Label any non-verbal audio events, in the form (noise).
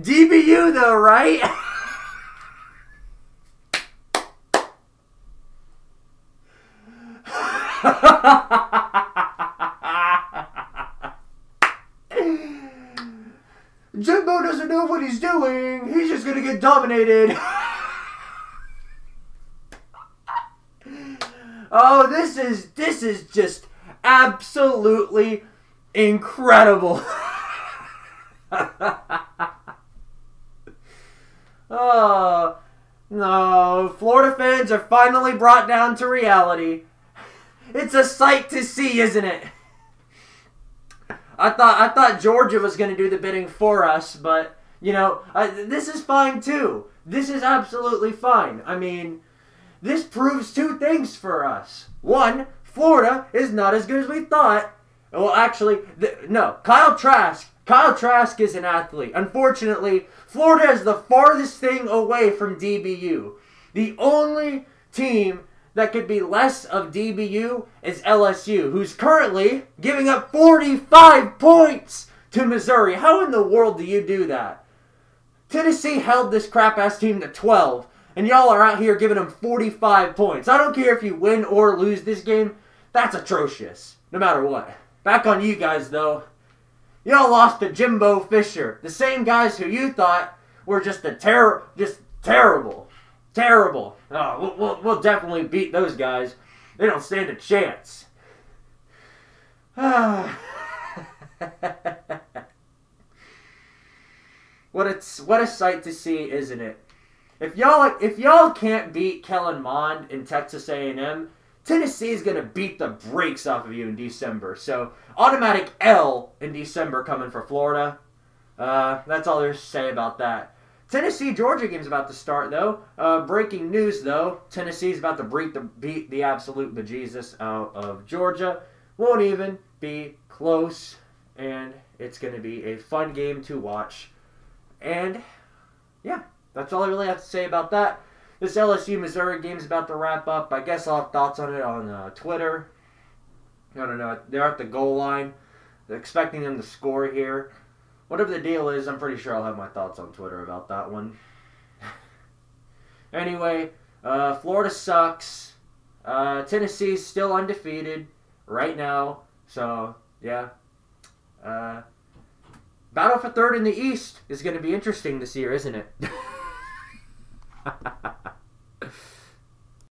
DBU though, right? (laughs) Jimbo doesn't know what he's doing. He's just gonna get dominated. (laughs) oh, this is this is just absolutely incredible. (laughs) oh no, Florida fans are finally brought down to reality. It's a sight to see, isn't it? I thought I thought Georgia was going to do the bidding for us, but you know, I, this is fine too. This is absolutely fine. I mean, this proves two things for us. One, Florida is not as good as we thought. Well, actually, no. Kyle Trask. Kyle Trask is an athlete. Unfortunately, Florida is the farthest thing away from DBU. The only team that could be less of DBU is LSU, who's currently giving up 45 points to Missouri. How in the world do you do that? Tennessee held this crap ass team to 12, and y'all are out here giving them 45 points. I don't care if you win or lose this game, that's atrocious, no matter what. Back on you guys, though. Y'all lost to Jimbo Fisher, the same guys who you thought were just a terror, just terrible. Terrible. Oh, we'll, we'll, we'll definitely beat those guys. They don't stand a chance. (sighs) what it's what a sight to see, isn't it? If y'all if y'all can't beat Kellen Mond in Texas A&M, Tennessee is gonna beat the brakes off of you in December. So automatic L in December coming for Florida. Uh, that's all there's to say about that. Tennessee Georgia game's about to start though. Uh, breaking news though: Tennessee's about to beat the beat the absolute bejesus out of Georgia. Won't even be close, and it's going to be a fun game to watch. And yeah, that's all I really have to say about that. This LSU Missouri game's about to wrap up. I guess I'll have thoughts on it on uh, Twitter. I don't know. They're at the goal line. They're expecting them to score here whatever the deal is, I'm pretty sure I'll have my thoughts on Twitter about that one. (laughs) anyway, uh, Florida sucks. Uh, Tennessee's still undefeated right now. So, yeah. Uh, battle for third in the East is going to be interesting this year, isn't it? (laughs) (laughs)